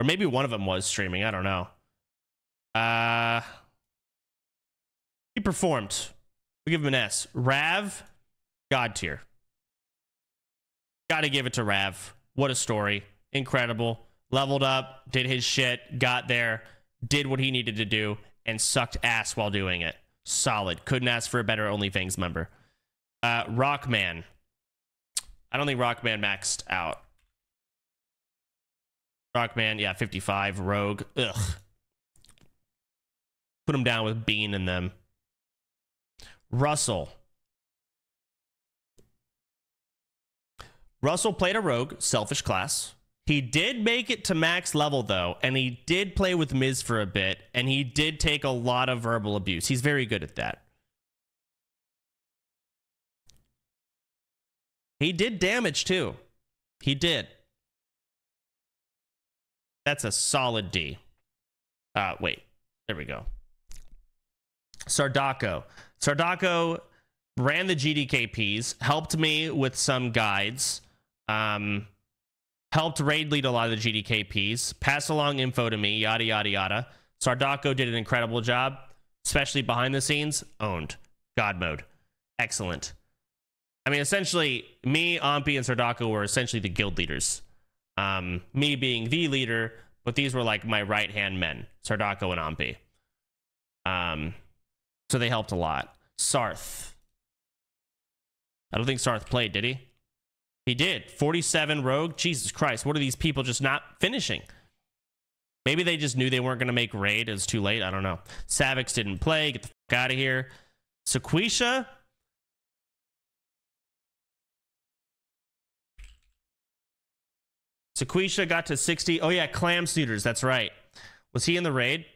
Or maybe one of them was streaming. I don't know. Uh, he performed. We give him an S. Rav, God tier. Got to give it to Rav. What a story. Incredible. Leveled up, did his shit, got there, did what he needed to do, and sucked ass while doing it. Solid. Couldn't ask for a better OnlyFangs member. Uh, Rockman. I don't think Rockman maxed out. Rockman, yeah, 55. Rogue. Ugh. Put him down with Bean and them. Russell. Russell played a rogue, selfish class. He did make it to max level though, and he did play with Miz for a bit, and he did take a lot of verbal abuse. He's very good at that. He did damage too. He did. That's a solid D. Uh, wait. There we go. Sardaco. Sardaco ran the GDKPs, helped me with some guides, um, helped raid lead a lot of the GDKPs, passed along info to me, yada, yada, yada. Sardaco did an incredible job, especially behind the scenes. Owned. God mode. Excellent. I mean, essentially, me, Ahmpy, and Sardaco were essentially the guild leaders. Um, me being the leader, but these were like my right hand men, Sardaco and Ahmpy. Um, so they helped a lot. Sarth. I don't think Sarth played, did he? He did. 47 rogue. Jesus Christ. What are these people just not finishing? Maybe they just knew they weren't going to make raid. It was too late. I don't know. Savix didn't play. Get the fuck out of here. Sequisha. Sequisha got to 60. Oh, yeah. Clam Suitors. That's right. Was he in the raid?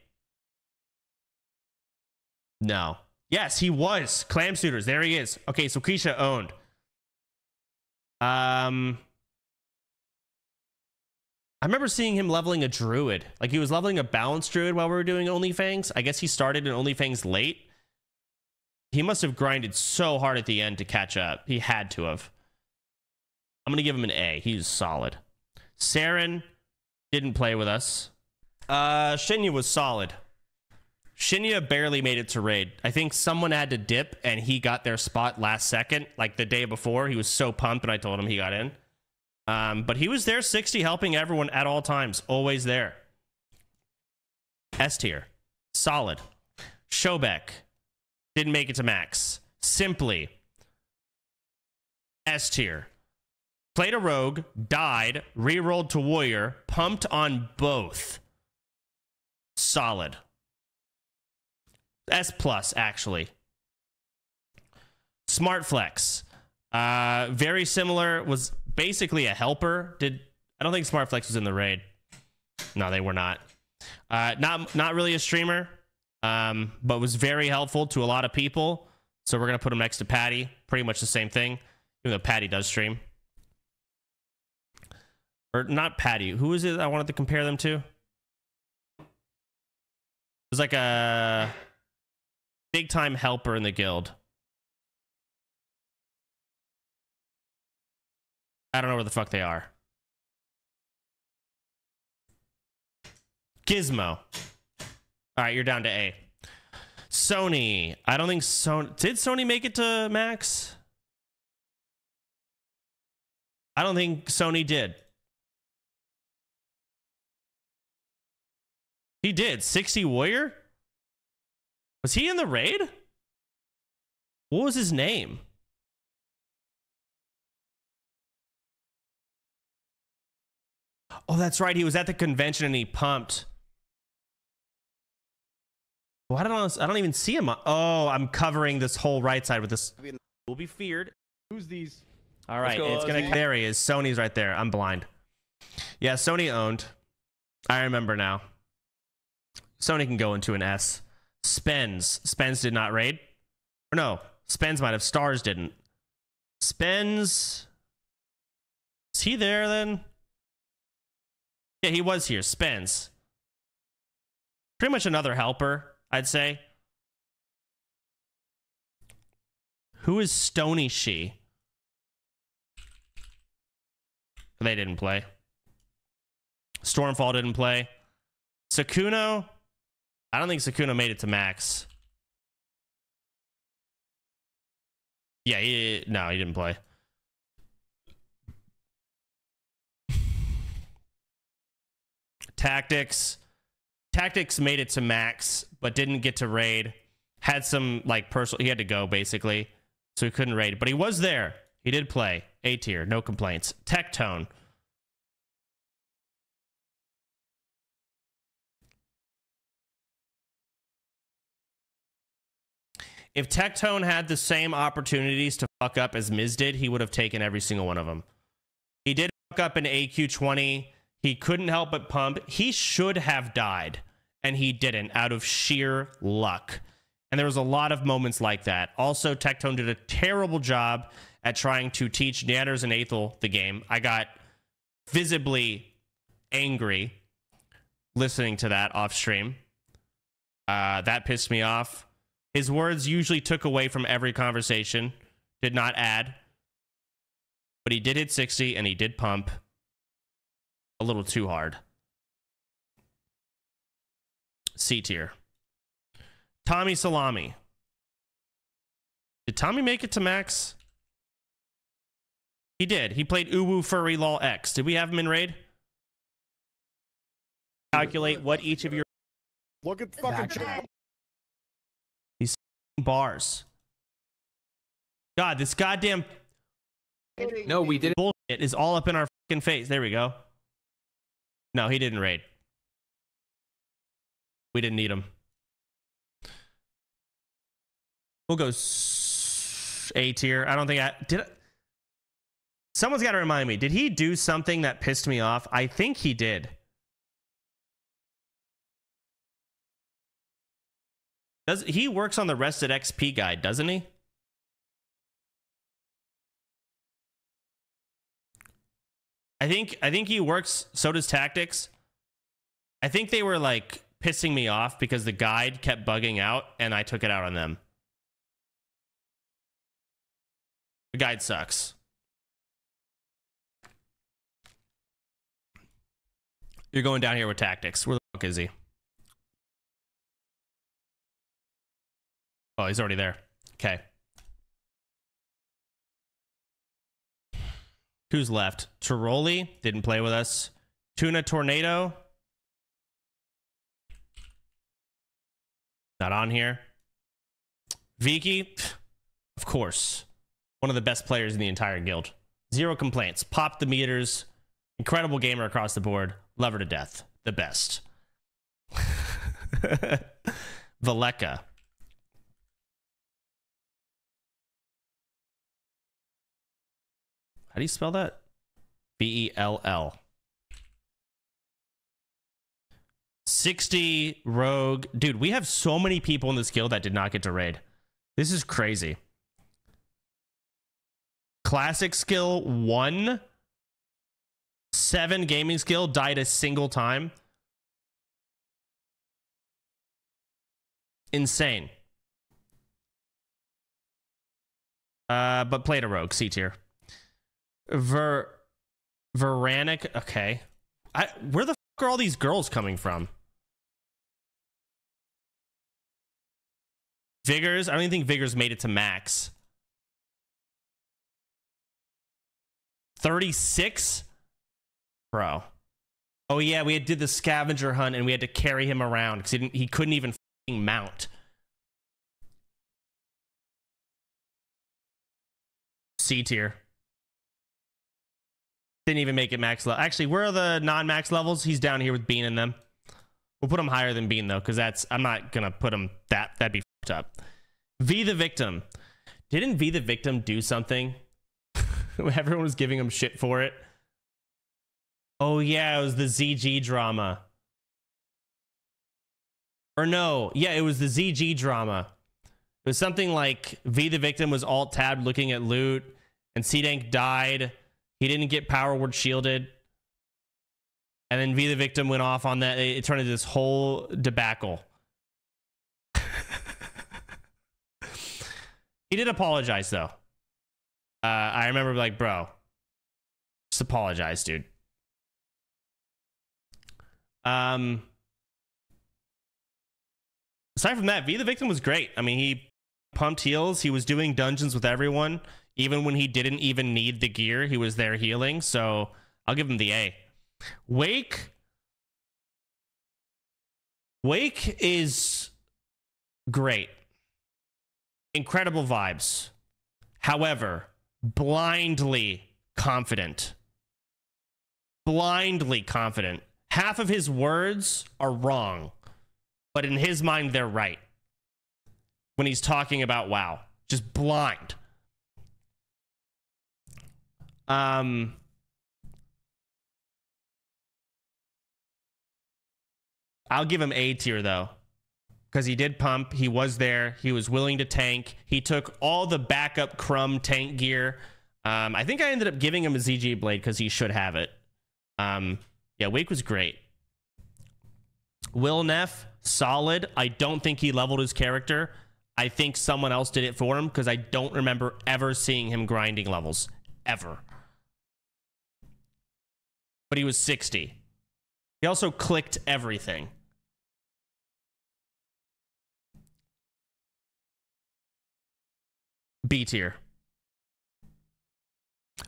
No. Yes, he was. Clam Suitors. There he is. Okay, so owned. Um, I remember seeing him leveling a druid. Like he was leveling a balanced druid while we were doing OnlyFangs. I guess he started in OnlyFangs late. He must have grinded so hard at the end to catch up. He had to have. I'm going to give him an A. He's solid. Saren, didn't play with us. Uh, Shinya was solid. Shinya barely made it to raid. I think someone had to dip and he got their spot last second, like the day before. He was so pumped, and I told him he got in. Um, but he was there 60, helping everyone at all times, always there. S tier, solid. Shobek didn't make it to max. Simply S tier. Played a rogue, died, rerolled to warrior, pumped on both. Solid. S plus actually. Smart flex. Uh very similar was basically a helper. Did I don't think Smart flex was in the raid. No, they were not. Uh not not really a streamer. Um but was very helpful to a lot of people. So we're to put him next to Patty. Pretty much the same thing. Even though Patty does stream. Or not Patty. Who is it I wanted to compare them to? It was like a big time helper in the guild. I don't know where the fuck they are. Gizmo. All right, you're down to A. Sony. I don't think Sony did Sony make it to max. I don't think Sony did. He did. 60 Warrior? Was he in the raid? What was his name? Oh, that's right. He was at the convention and he pumped. Well, I don't. I don't even see him. Oh, I'm covering this whole right side with this. We'll be feared. Who's these? All right, go, it's gonna. There he is. Sony's right there. I'm blind. Yeah, Sony owned. I remember now. Sony can go into an S. Spens. Spens did not raid. Or no, Spens might have. Stars didn't. Spens. Is he there then? Yeah, he was here. Spens. Pretty much another helper, I'd say. Who is Stony She? They didn't play. Stormfall didn't play. Sakuno. I don't think Sakuno made it to max. Yeah, he, no, he didn't play. Tactics. Tactics made it to max, but didn't get to raid. Had some like personal. He had to go basically, so he couldn't raid. But he was there. He did play. A tier, no complaints. Tectone. If Tectone had the same opportunities to fuck up as Miz did, he would have taken every single one of them. He did fuck up in AQ20. He couldn't help but pump. He should have died, and he didn't out of sheer luck. And there was a lot of moments like that. Also, Tectone did a terrible job at trying to teach Nanners and Aethel the game. I got visibly angry listening to that off stream. Uh, that pissed me off. His words usually took away from every conversation, did not add. But he did hit 60 and he did pump a little too hard. C tier. Tommy Salami. Did Tommy make it to max? He did. He played Uwu Furry Law X. Did we have him in raid? Calculate what each of your Look at the fucking chat. Bars. God, this goddamn No, we didn't. bullshit is all up in our fucking face. There we go. No, he didn't raid. We didn't need him. We'll go A tier. I don't think I did. I- Someone's got to remind me. Did he do something that pissed me off? I think he did. Does he works on the rested XP guide, doesn't he? I think I think he works. So does tactics. I think they were like pissing me off because the guide kept bugging out, and I took it out on them. The guide sucks. You're going down here with tactics. Where the fuck is he? Oh, he's already there. Okay. Who's left? Tiroli didn't play with us. Tuna Tornado. Not on here. Viki, of course. One of the best players in the entire guild. Zero complaints. Popped the meters. Incredible gamer across the board. Love her to death. The best. *laughs* Valeka. How do you spell that? B E L L. 60 rogue. Dude, we have so many people in this guild that did not get to raid. This is crazy. Classic skill one. Seven gaming skill died a single time. Insane. Uh, but played a rogue, C tier. Ver Veranic. Okay. I where the fuck are all these girls coming from? Vigors. I don't even think Vigors made it to max. 36? Bro. Oh yeah, we had did the scavenger hunt and we had to carry him around because he didn't he couldn't even mount. C tier. Didn't even make it max level. Actually, where are the non-max levels? He's down here with Bean in them. We'll put him higher than Bean though, because that's I'm not gonna put him that that'd be fucked up. V the victim. Didn't V the victim do something? *laughs* Everyone was giving him shit for it. Oh yeah, it was the ZG drama. Or no, yeah, it was the ZG drama. It was something like V the victim was alt tabbed looking at loot, and C Dank died. He didn't get power word shielded. And then V the victim went off on that. It turned into this whole debacle. *laughs* he did apologize though. Uh, I remember like, bro, just apologize, dude. Um, aside from that, V the victim was great. I mean, he pumped heals. He was doing dungeons with everyone, even when he didn't even need the gear. He was there healing. So I'll give him the A. Wake. Wake is great. Incredible vibes. However, blindly confident. Blindly confident. Half of his words are wrong, but in his mind, they're right. When he's talking about WoW, just blind. Um, I'll give him A tier though. Because he did pump, he was there, he was willing to tank. He took all the backup crumb tank gear. Um, I think I ended up giving him a ZG blade because he should have it. Um, yeah, Wake was great. Will Neff, solid. I don't think he leveled his character. I think someone else did it for him because I don't remember ever seeing him grinding levels. Ever. But he was 60. He also clicked everything. B tier.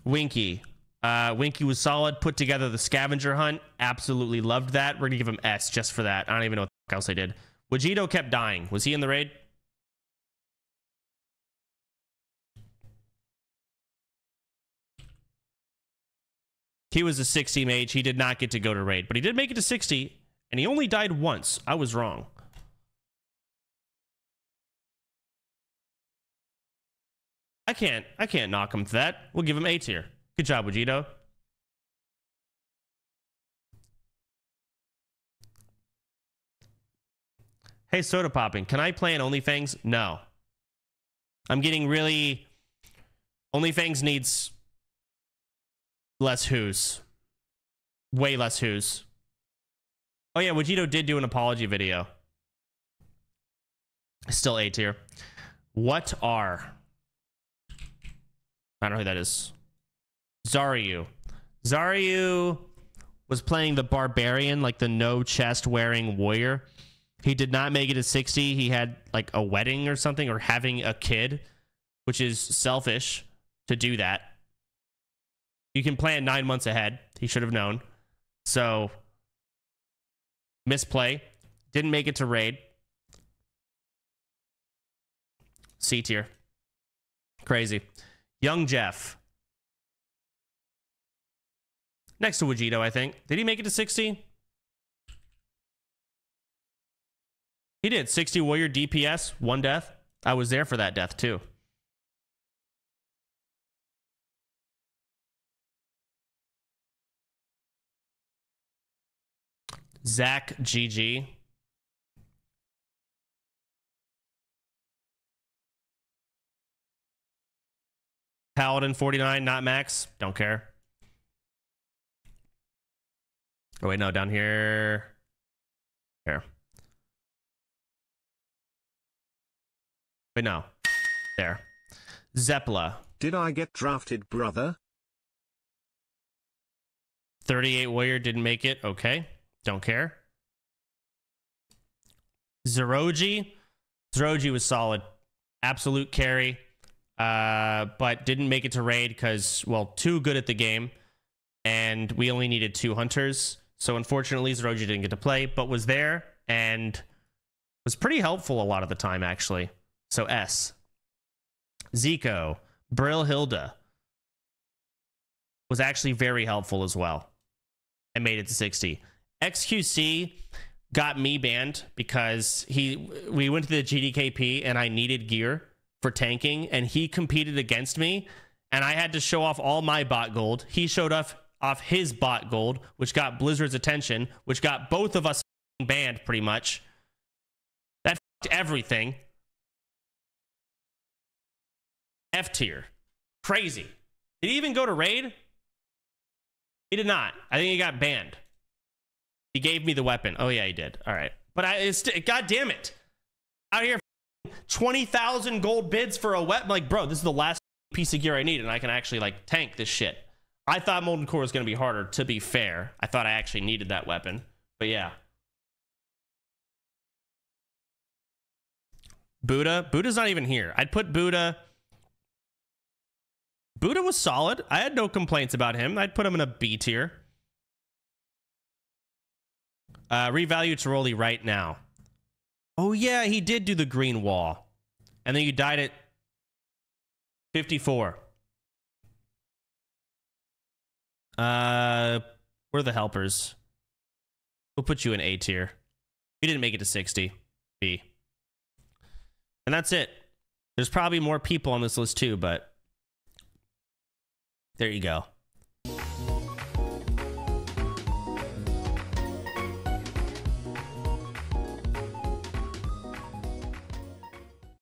Winky. Uh, Winky was solid. Put together the scavenger hunt. Absolutely loved that. We're gonna give him S just for that. I don't even know what the else I did. Wajito kept dying. Was he in the raid? He was a 60 mage. He did not get to go to raid, but he did make it to 60, and he only died once. I was wrong. I can't. I can't knock him for that. We'll give him A tier. Good job, Vegito. Hey, Sodapoppin. Can I play in OnlyFans? No. I'm getting really. OnlyFans needs less who's. Way less who's. Oh yeah, Vegito did do an apology video. Still A tier. What are? I don't know who that is. Zaryu. Zaryu was playing the barbarian, like the no chest wearing warrior. He did not make it to 60. He had like a wedding or something or having a kid, which is selfish to do that. You can plan nine months ahead. He should have known. So, misplay. Didn't make it to raid. C tier. Crazy. Young Jeff. Next to Wajito, I think. Did he make it to 60? He did. 60 warrior DPS, one death. I was there for that death too. Zach GG. Paladin 49, not max. Don't care. Oh, wait, no, down here. Here. Wait, no. There. Zeppela. Did I get drafted, brother? 38 Warrior didn't make it. Okay. Don't care. Zeroji. Zeroji was solid. Absolute carry. Uh, but didn't make it to raid because, well, too good at the game. And we only needed two hunters. So unfortunately, Zeroji didn't get to play, but was there and was pretty helpful a lot of the time, actually. So S. Zico. Brill Hilda was actually very helpful as well and made it to 60. XQC got me banned because he we went to the GDKP and I needed gear for tanking and he competed against me and I had to show off all my bot gold. He showed off off his bot gold, which got Blizzard's attention, which got both of us banned pretty much. That everything. F tier. Crazy. Did he even go to raid? He did not. I think he got banned. He gave me the weapon. Oh yeah, he did. All right. But I it's god damn it. Out here 20,000 gold bids for a weapon like bro, this is the last piece of gear I need and I can actually like tank this shit. I thought Molten Core was going to be harder to be fair. I thought I actually needed that weapon. But yeah. Buddha, Buddha's not even here. I'd put Buddha Buddha was solid. I had no complaints about him. I'd put him in a B tier. Uh, revalue Tiroli right now. Oh, yeah, he did do the green wall. And then you died at 54. Uh, we're the helpers. We'll put you in A tier. You didn't make it to 60. B. And that's it. There's probably more people on this list too, but there you go.